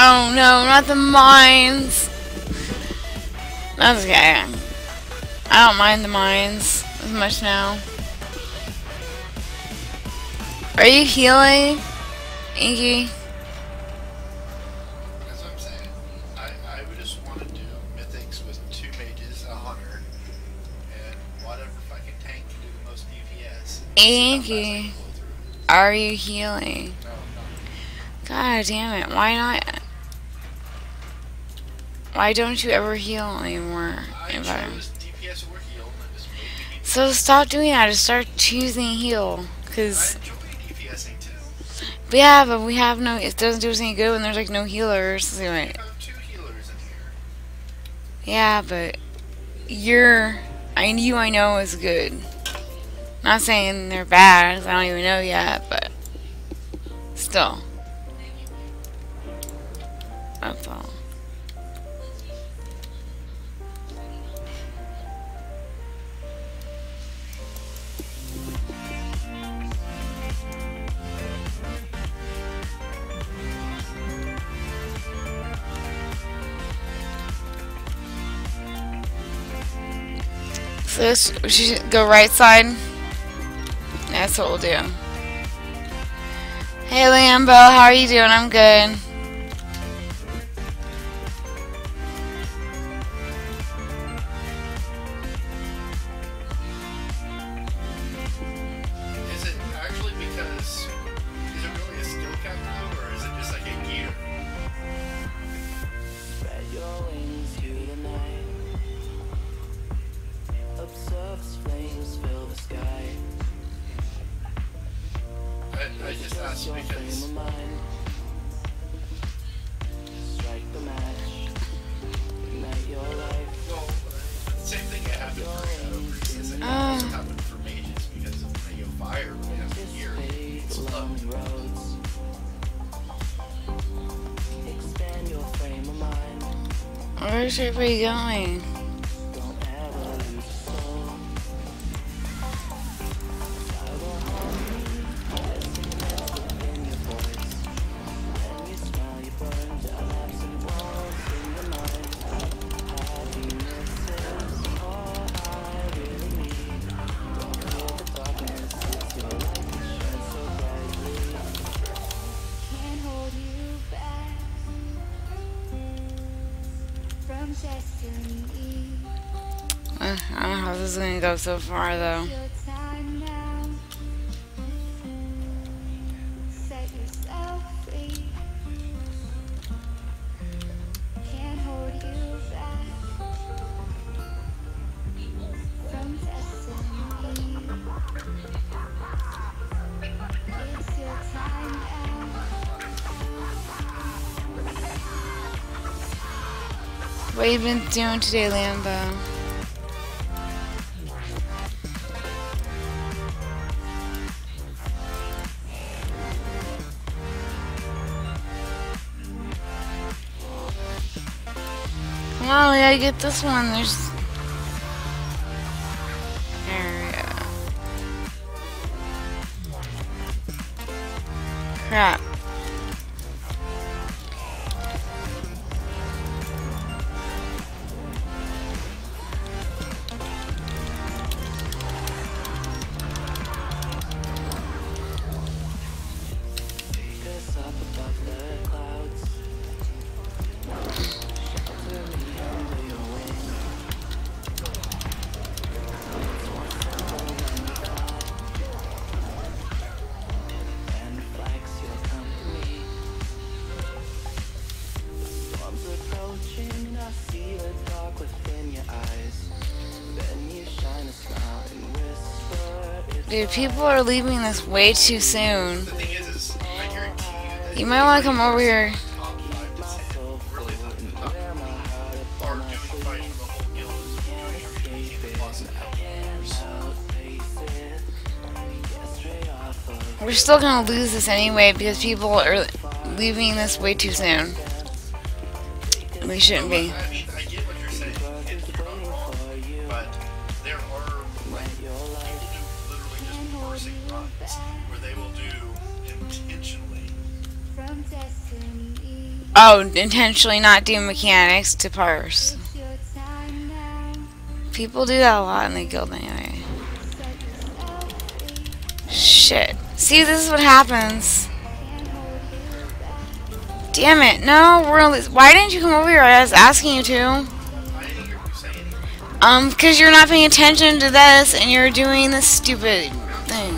Oh no, not the mines. That's okay. I don't mind the mines as much now. Are you healing, Inky? That's what I'm saying. I, I would just want to do mythics with two mages, a hunter, and whatever fucking tank can do the most DPS. and see how fast I Inky, can blow through it. are you healing? No, God damn it, why not? Why don't you ever heal anymore? I If I- DPS or heal, and it just. So stop doing that, just start choosing heal. I Cause, enjoy DPSing too. but yeah, but we have no, it doesn't do us any good when there's like no healers. So, I have two healers in here. Yeah, but you're. I you I know is good. Not saying they're bad. I don't even know yet, but still. This, we should go right side. That's what we'll do. Hey Lambo, how are you doing? I'm good. Your frame of mind. Strike the match. Ignite your life. Well, the same thing that happened for Shadow Priest is it Ah. happened for mages because of Fire when they have a It's lonely roads. Expand your frame of mind. Where's everybody going? I don't know how this is gonna go so far though. Your time now. Set yourself free. Can't hold you back from destiny. It's your time now. What you been doing today, Lambo? We gotta get this one. There's. Go. Crap. Dude, people are leaving this way too soon. You might want to come over here. to We're still gonna lose this anyway because people are leaving this way too soon. We shouldn't be. Oh, intentionally not do mechanics to parse. People do that a lot in the guild anyway. Shit. See, this is what happens. Damn it. No, we're gonna. Why didn't you come over here? I was asking you to. Um, because you're not paying attention to this and you're doing this stupid thing.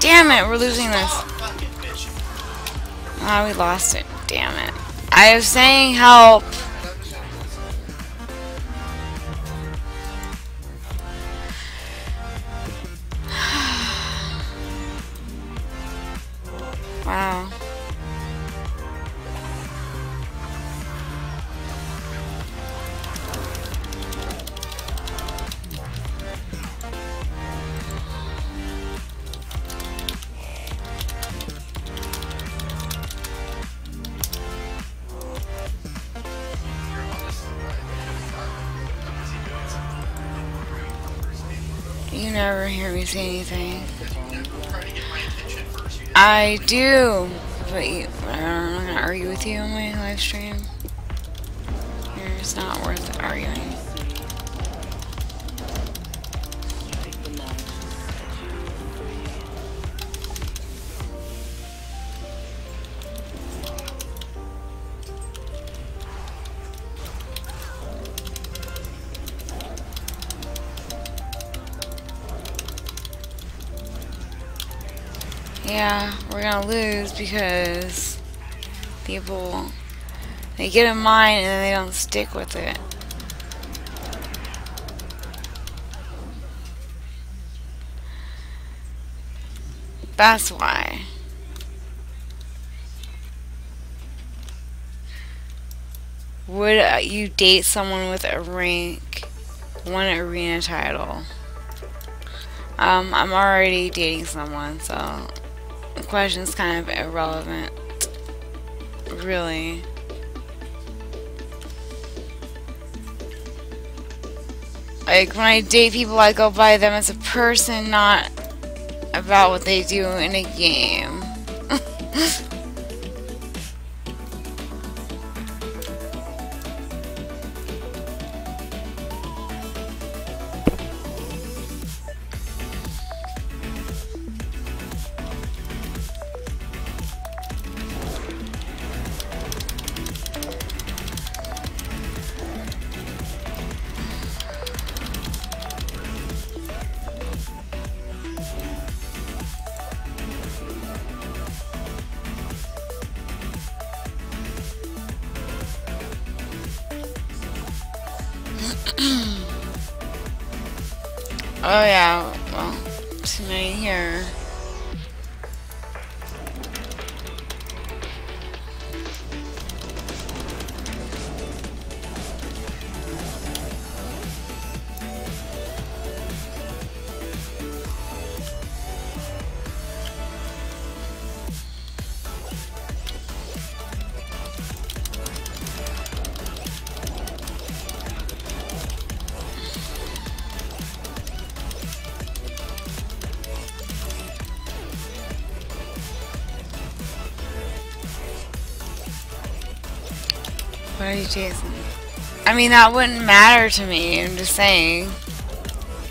Damn it, we're losing this. Oh. We lost it. Damn it. I was saying help. Wow. Never hear me say anything. I do. But you, I'm not gonna argue with you on my live stream. It's not worth arguing. Yeah, we're gonna lose because people they get in mind and they don't stick with it. That's why. Would you date someone with a rank one arena title? Um, I'm already dating someone, so question's kind of irrelevant. Really. Like, when I date people, I go by them as a person, not about what they do in a game. Oh, yeah, well, too many here. Are you chasing? I mean, that wouldn't matter to me. I'm just saying.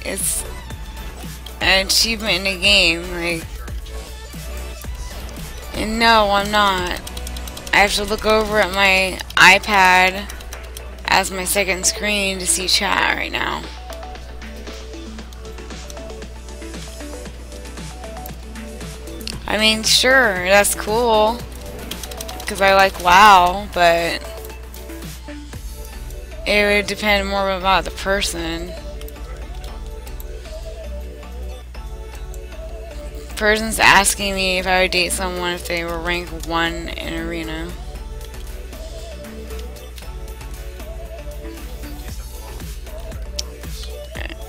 It's an achievement in a game. Like, and no, I'm not. I have to look over at my iPad as my second screen to see chat right now. I mean, sure, that's cool. Because I like WoW, but it would depend more about the person. Person's asking me if I would date someone if they were rank 1 in arena.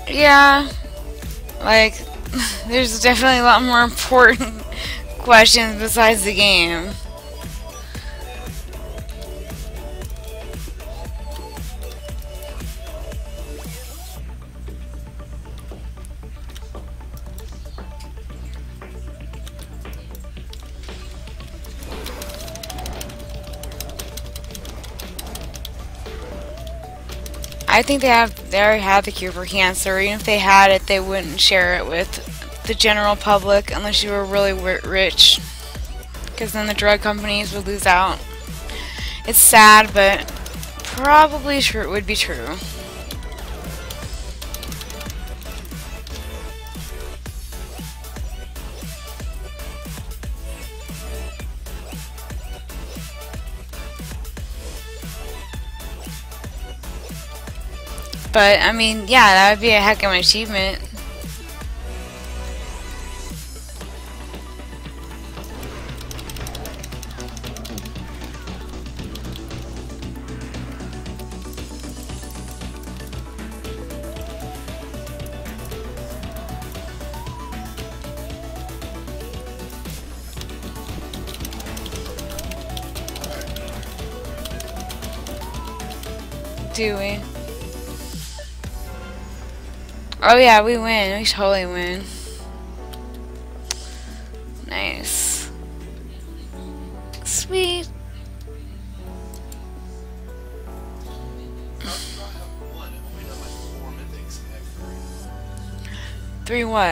Yeah. Like, there's definitely a lot more important questions besides the game. I think they have they already have the cure for cancer. Even if they had it, they wouldn't share it with the general public unless you were really rich. Because then the drug companies would lose out. It's sad, but probably true would be true. But I mean, yeah, that would be a heck of an achievement. Do we? Oh yeah, we win. We totally win. Nice. Sweet. Three what?